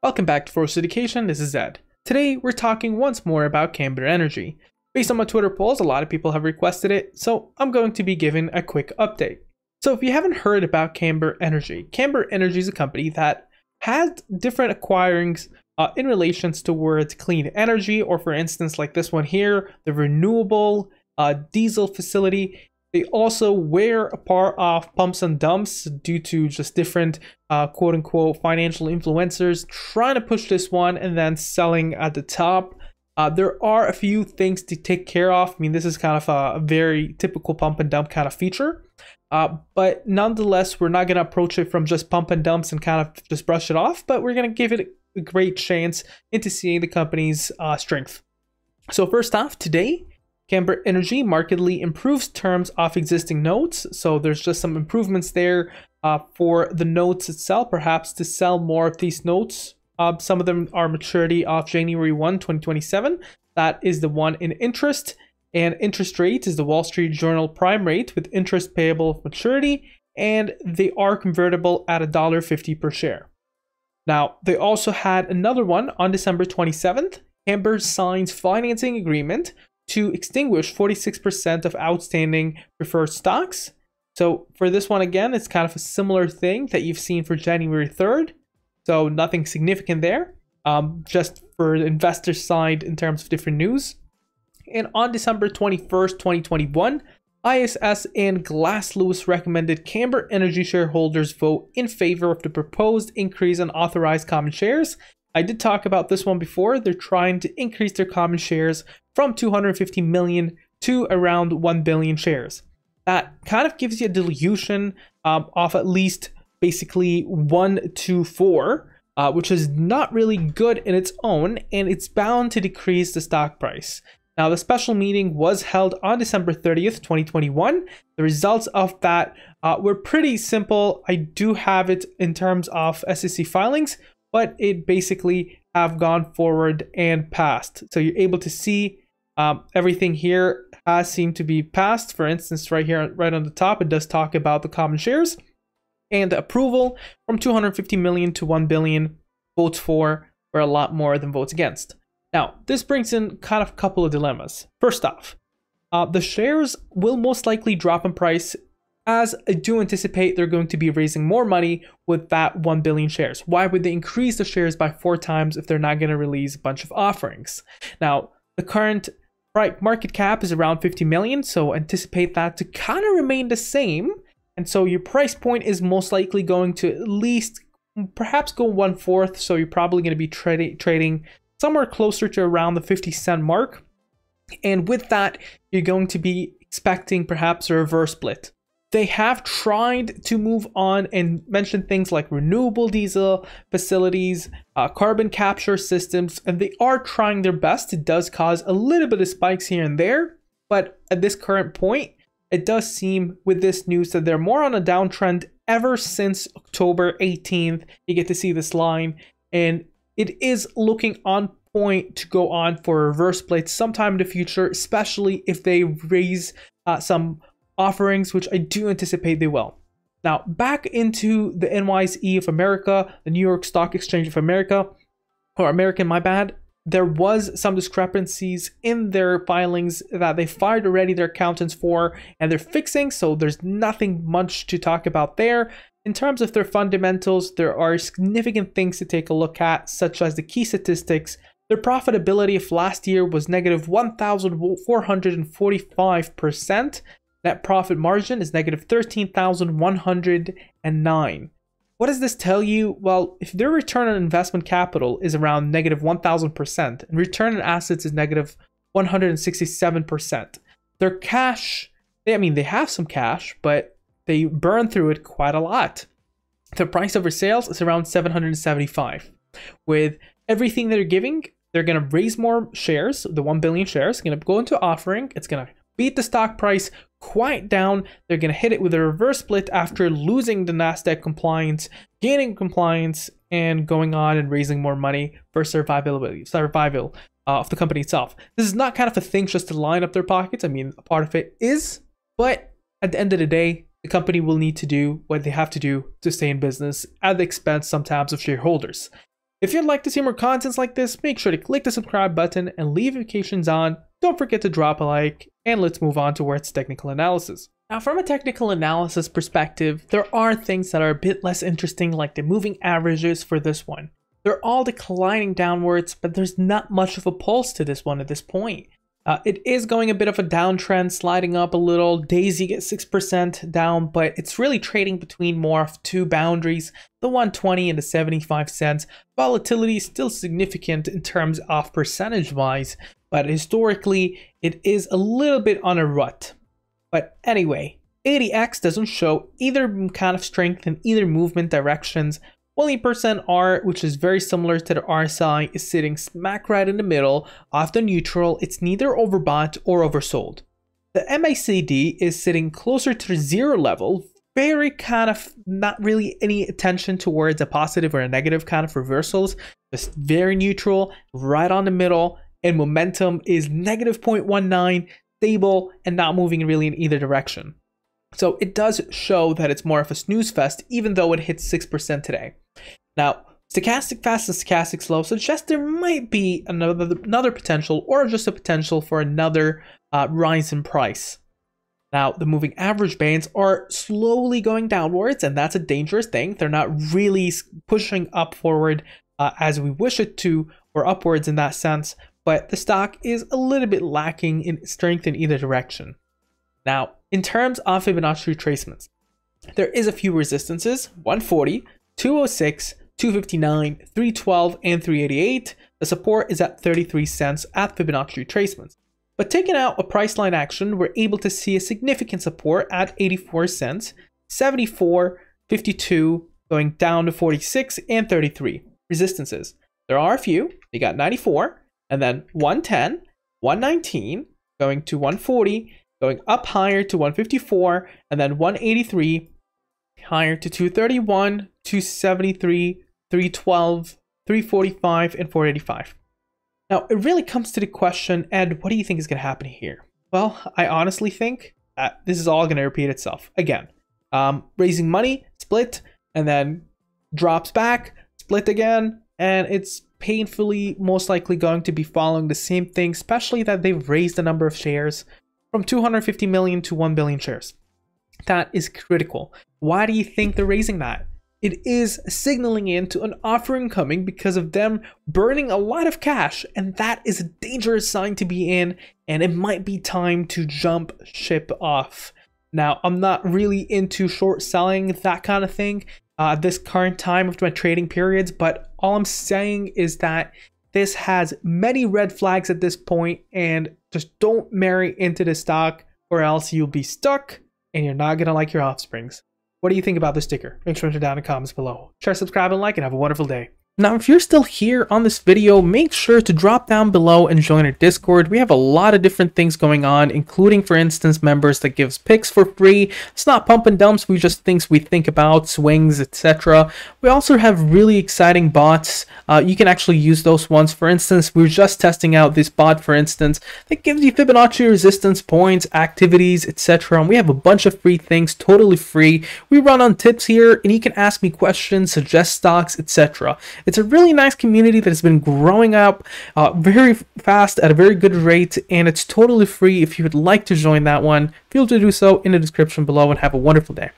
Welcome back to Ferocious Education, this is Ed. Today we're talking once more about Camber Energy. Based on my Twitter polls, a lot of people have requested it, so I'm going to be giving a quick update. So if you haven't heard about Camber Energy, Camber Energy is a company that has different acquirings uh, in relations towards clean energy, or for instance, like this one here, the renewable uh, diesel facility. They also wear a part of pumps and dumps due to just different uh, quote unquote financial influencers trying to push this one and then selling at the top. Uh, there are a few things to take care of. I mean, this is kind of a, a very typical pump and dump kind of feature. Uh, but nonetheless, we're not going to approach it from just pump and dumps and kind of just brush it off, but we're going to give it a great chance into seeing the company's uh, strength. So, first off, today, Camber Energy markedly improves terms of existing notes. So there's just some improvements there uh, for the notes itself, perhaps to sell more of these notes. Uh, some of them are maturity of January 1, 2027. That is the one in interest. And interest rate is the Wall Street Journal prime rate with interest payable of maturity. And they are convertible at $1.50 per share. Now, they also had another one on December 27th. Camber signs financing agreement to extinguish 46% of outstanding preferred stocks. So for this one again, it's kind of a similar thing that you've seen for January 3rd. So nothing significant there, um, just for the investor side in terms of different news. And on December 21st, 2021, ISS and Glass Lewis recommended Camber Energy shareholders vote in favor of the proposed increase in authorized common shares I did talk about this one before. They're trying to increase their common shares from 250 million to around 1 billion shares. That kind of gives you a dilution um, of at least basically 1 to 4, uh, which is not really good in its own, and it's bound to decrease the stock price. Now, the special meeting was held on December 30th, 2021. The results of that uh, were pretty simple. I do have it in terms of SEC filings, but it basically have gone forward and passed. So you're able to see um, everything here has seemed to be passed. For instance, right here, right on the top, it does talk about the common shares and the approval from 250 million to 1 billion votes for were a lot more than votes against. Now, this brings in kind of a couple of dilemmas. First off, uh, the shares will most likely drop in price as I do anticipate they're going to be raising more money with that 1 billion shares. Why would they increase the shares by four times if they're not going to release a bunch of offerings? Now, the current right market cap is around 50 million, so anticipate that to kind of remain the same. And so your price point is most likely going to at least perhaps go one fourth. So you're probably going to be trading trading somewhere closer to around the 50 cent mark. And with that, you're going to be expecting perhaps a reverse split they have tried to move on and mention things like renewable diesel facilities, uh, carbon capture systems, and they are trying their best. It does cause a little bit of spikes here and there, but at this current point, it does seem with this news that they're more on a downtrend ever since October 18th. You get to see this line, and it is looking on point to go on for reverse split sometime in the future, especially if they raise uh, some offerings, which I do anticipate they will. Now, back into the NYSE of America, the New York Stock Exchange of America, or American, my bad, there was some discrepancies in their filings that they fired already their accountants for and they're fixing, so there's nothing much to talk about there. In terms of their fundamentals, there are significant things to take a look at, such as the key statistics. Their profitability of last year was negative 1,445%. Net profit margin is negative 13,109. What does this tell you? Well, if their return on investment capital is around negative 1,000% and return on assets is negative 167%, their cash, they, I mean, they have some cash, but they burn through it quite a lot. The price over sales is around 775. With everything they're giving, they're going to raise more shares, the 1 billion shares, going to go into offering. It's going to beat the stock price quite down. They're going to hit it with a reverse split after losing the NASDAQ compliance, gaining compliance, and going on and raising more money for survivability, survival uh, of the company itself. This is not kind of a thing just to line up their pockets. I mean, a part of it is, but at the end of the day, the company will need to do what they have to do to stay in business at the expense sometimes of shareholders. If you'd like to see more contents like this, make sure to click the subscribe button and leave notifications on. Don't forget to drop a like, and let's move on towards technical analysis. Now, from a technical analysis perspective, there are things that are a bit less interesting, like the moving averages for this one. They're all declining downwards, but there's not much of a pulse to this one at this point. Uh, it is going a bit of a downtrend, sliding up a little. Daisy gets 6% down, but it's really trading between more of two boundaries, the 120 and the 75 cents. Volatility is still significant in terms of percentage wise, but historically, it is a little bit on a rut. But anyway, ADX doesn't show either kind of strength in either movement directions, 20% R, which is very similar to the RSI, is sitting smack right in the middle of the neutral. It's neither overbought or oversold. The MACD is sitting closer to the zero level, very kind of not really any attention towards a positive or a negative kind of reversals, just very neutral, right on the middle, and momentum is negative 0.19, stable, and not moving really in either direction. So it does show that it's more of a snooze fest, even though it hits 6% today. Now, stochastic fast and stochastic slow suggest there might be another, another potential or just a potential for another uh, rise in price. Now, the moving average bands are slowly going downwards, and that's a dangerous thing. They're not really pushing up forward uh, as we wish it to, or upwards in that sense, but the stock is a little bit lacking in strength in either direction. Now, in terms of Fibonacci retracements, there is a few resistances, 140, 206, 259, 312, and 388. The support is at 33 cents at Fibonacci retracements. But taking out a price line action, we're able to see a significant support at 84 cents, 74, 52, going down to 46 and 33. Resistances. There are a few. You got 94, and then 110, 119, going to 140, going up higher to 154 and then 183 higher to 231 273 312 345 and 485 now it really comes to the question ed what do you think is going to happen here? Well i honestly think that this is all going to repeat itself again. Um, raising money split and then drops back split again and it's painfully most likely going to be following the same thing especially that they've raised the number of shares from 250 million to 1 billion shares. That is critical. Why do you think they're raising that? It is signaling into an offering coming because of them burning a lot of cash, and that is a dangerous sign to be in, and it might be time to jump ship off. Now, I'm not really into short selling, that kind of thing, uh, this current time of my trading periods, but all I'm saying is that this has many red flags at this point, and just don't marry into the stock, or else you'll be stuck and you're not gonna like your offsprings. What do you think about this sticker? Make sure to down in the comments below. Share, subscribe, and like, and have a wonderful day. Now, if you're still here on this video, make sure to drop down below and join our Discord. We have a lot of different things going on, including, for instance, members that gives picks for free. It's not pump and dumps, we just things we think about, swings, etc. We also have really exciting bots. Uh, you can actually use those ones. For instance, we are just testing out this bot, for instance, that gives you Fibonacci resistance points, activities, etc. And we have a bunch of free things, totally free. We run on tips here, and you can ask me questions, suggest stocks, etc. It's a really nice community that has been growing up uh, very fast at a very good rate, and it's totally free. If you would like to join that one, feel free to do so in the description below and have a wonderful day.